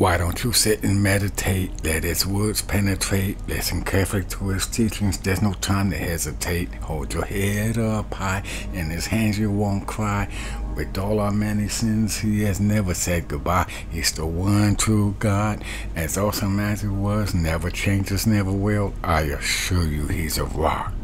Why don't you sit and meditate? Let his words penetrate. Listen carefully to his teachings. There's no time to hesitate. Hold your head up high. In his hands you won't cry. With all our many sins, he has never said goodbye. He's the one true God. As awesome as he was, never changes, never will. I assure you he's a rock.